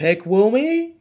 Pick Woomy?